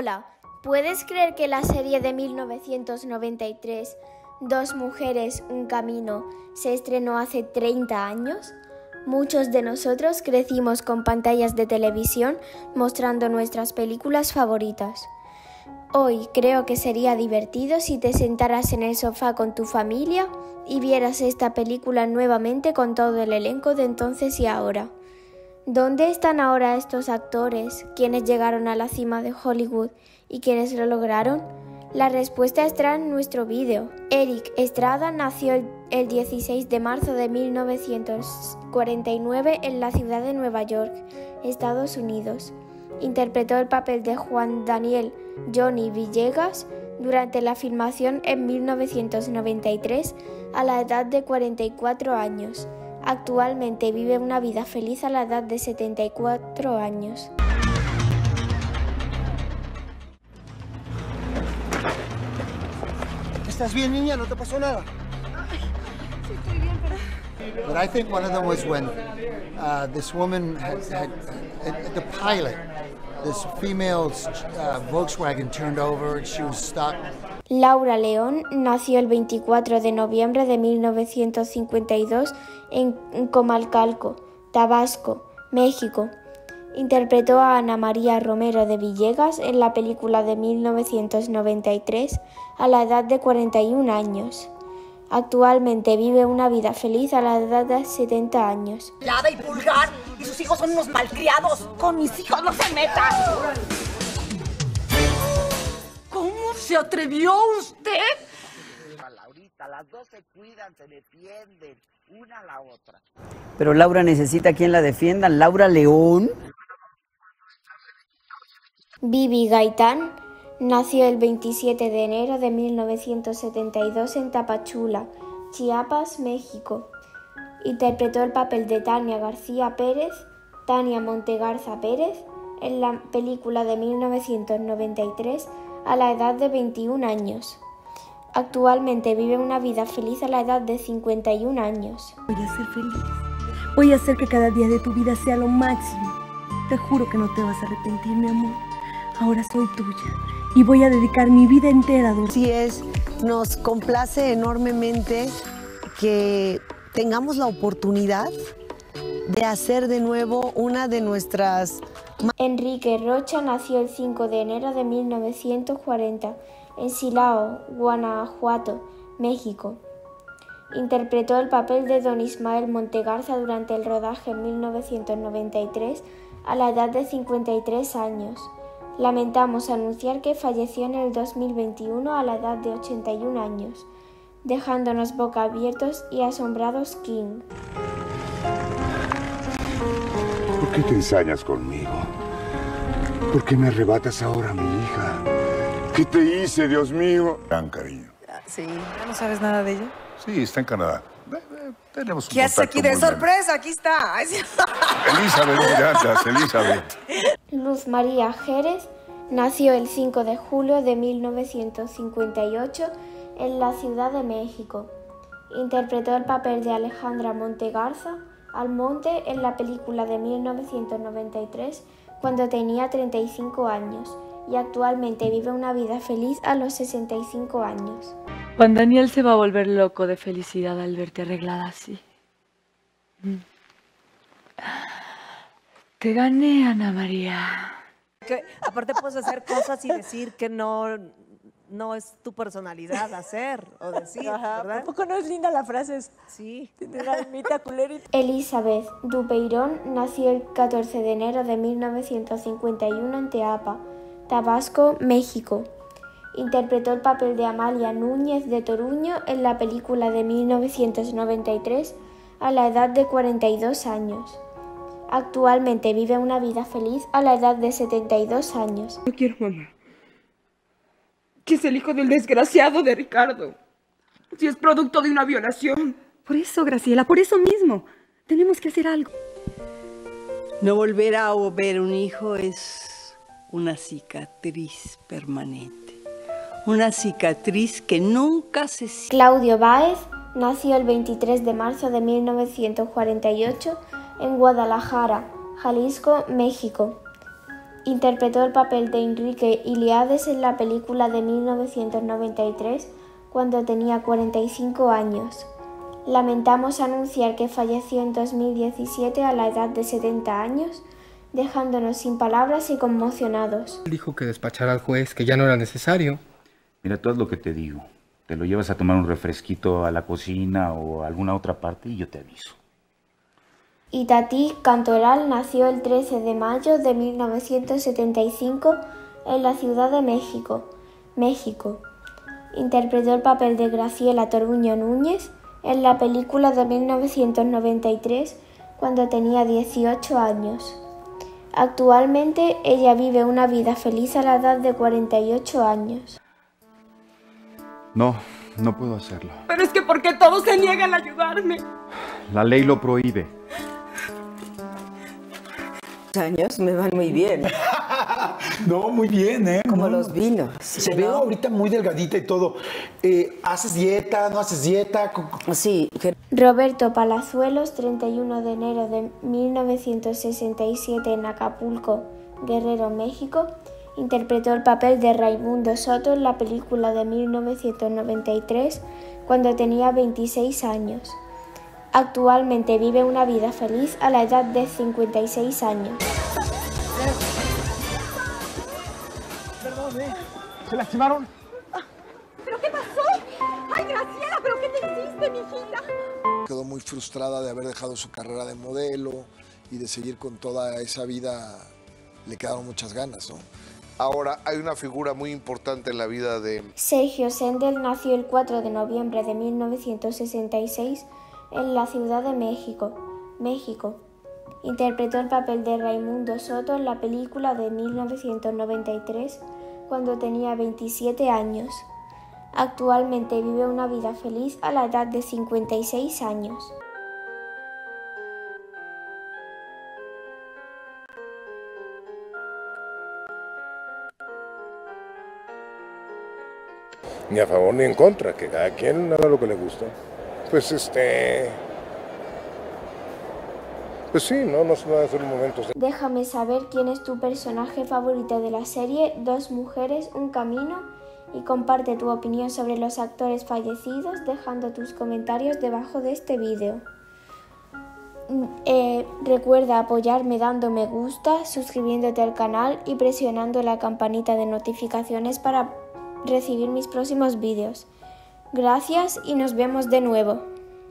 Hola, ¿puedes creer que la serie de 1993, Dos mujeres, un camino, se estrenó hace 30 años? Muchos de nosotros crecimos con pantallas de televisión mostrando nuestras películas favoritas. Hoy creo que sería divertido si te sentaras en el sofá con tu familia y vieras esta película nuevamente con todo el elenco de entonces y ahora. ¿Dónde están ahora estos actores, quienes llegaron a la cima de Hollywood y quienes lo lograron? La respuesta está en nuestro vídeo. Eric Estrada nació el 16 de marzo de 1949 en la ciudad de Nueva York, Estados Unidos. Interpretó el papel de Juan Daniel Johnny Villegas durante la filmación en 1993 a la edad de 44 años. Actualmente vive una vida feliz a la edad de 74 años. ¿Estás bien, niña? ¿No te pasó nada? Sí, estoy bien, pero... But I think one of them was when uh, this woman had, had uh, the pilot, this female's uh, Volkswagen turned over and she was stuck. Laura León nació el 24 de noviembre de 1952 en Comalcalco, Tabasco, México. Interpretó a Ana María Romero de Villegas en la película de 1993 a la edad de 41 años. Actualmente vive una vida feliz a la edad de 70 años. Y pulgar, y sus hijos son unos malcriados. Con mis hijos no se meta. ¿Cómo se atrevió usted? Laurita, las dos se cuidan, se defienden, una a la otra. Pero Laura necesita quien la defienda. Laura León. Vivi Gaitán nació el 27 de enero de 1972 en Tapachula, Chiapas, México. Interpretó el papel de Tania García Pérez, Tania Montegarza Pérez, en la película de 1993 a la edad de 21 años. Actualmente vive una vida feliz a la edad de 51 años. Voy a ser feliz. Voy a hacer que cada día de tu vida sea lo máximo. Te juro que no te vas a arrepentir, mi amor. Ahora soy tuya y voy a dedicar mi vida entera a dormir. Así es, nos complace enormemente que tengamos la oportunidad de hacer de nuevo una de nuestras... Enrique Rocha nació el 5 de enero de 1940 en Silao, Guanajuato, México. Interpretó el papel de don Ismael Montegarza durante el rodaje en 1993 a la edad de 53 años. Lamentamos anunciar que falleció en el 2021 a la edad de 81 años, dejándonos boca abiertos y asombrados King. ¿Por qué te ensañas conmigo? ¿Por qué me arrebatas ahora a mi hija? ¿Qué te hice, Dios mío? Gran cariño. Sí. ¿Ya no sabes nada de ella? Sí, está en Canadá. Tenemos un ¿Qué hace aquí de sorpresa? Aquí está. Elizabeth, gracias, Elizabeth. Luz María Jerez nació el 5 de julio de 1958 en la Ciudad de México. Interpretó el papel de Alejandra Montegarza Almonte en la película de 1993 cuando tenía 35 años y actualmente vive una vida feliz a los 65 años. Juan Daniel se va a volver loco de felicidad al verte arreglada así. Te gané, Ana María. Que aparte puedes hacer cosas y decir que no, no es tu personalidad hacer o decir, ¿verdad? Tampoco no es linda la frase. es- Sí. Elizabeth Dupeirón nació el 14 de enero de 1951 en Teapa, Tabasco, México. Interpretó el papel de Amalia Núñez de Toruño en la película de 1993 a la edad de 42 años. Actualmente vive una vida feliz a la edad de 72 años. No quiero mamá. Que es el hijo del desgraciado de Ricardo. Si es producto de una violación. Por eso, Graciela, por eso mismo. Tenemos que hacer algo. No volver a ver un hijo es una cicatriz permanente. Una cicatriz que nunca se Claudio Báez nació el 23 de marzo de 1948 en Guadalajara, Jalisco, México. Interpretó el papel de Enrique Iliades en la película de 1993 cuando tenía 45 años. Lamentamos anunciar que falleció en 2017 a la edad de 70 años, dejándonos sin palabras y conmocionados. Dijo que despachara al juez, que ya no era necesario. Mira, todo lo que te digo. Te lo llevas a tomar un refresquito a la cocina o a alguna otra parte y yo te aviso. Itatí Cantoral nació el 13 de mayo de 1975 en la Ciudad de México, México. Interpretó el papel de Graciela Torbuño Núñez en la película de 1993 cuando tenía 18 años. Actualmente ella vive una vida feliz a la edad de 48 años. No, no puedo hacerlo. Pero es que ¿por qué todos se niegan a ayudarme? La ley lo prohíbe. Años me van muy bien. no, muy bien, ¿eh? Como No. los vinos. Se ve ahorita muy delgadita y todo. Eh, ¿Haces dieta? ¿No haces dieta? Sí. Roberto Palazuelos, 31 de enero de 1967 en Acapulco, Guerrero, México, interpretó el papel de Raimundo Soto en la película de 1993 cuando tenía 26 años. Actualmente vive una vida feliz a la edad de 56 años. Perdón, ¿eh? ¿Se lastimaron? ¿Pero qué pasó? ¡Ay, Graciela! ¿Pero qué te hiciste, mijita? Quedó muy frustrada de haber dejado su carrera de modelo y de seguir con toda esa vida. Le quedaron muchas ganas, ¿no? Ahora, hay una figura muy importante en la vida de Sergio Sendel nació el 4 de noviembre de 1966 en la Ciudad de México, México. Interpretó el papel de Raimundo Soto en la película de 1993 cuando tenía 27 años. Actualmente vive una vida feliz a la edad de 56 años. ni a favor ni en contra, que cada quien haga lo que le gusta. Pues este. Pues sí, no, no se van a hacer momentos. Déjame saber quién es tu personaje favorito de la serie Dos mujeres, un camino y comparte tu opinión sobre los actores fallecidos dejando tus comentarios debajo de este vídeo. Mm, eh, recuerda apoyarme dando me gusta, suscribiéndote al canal y presionando la campanita de notificaciones para recibir mis próximos vídeos. Gracias y nos vemos de nuevo.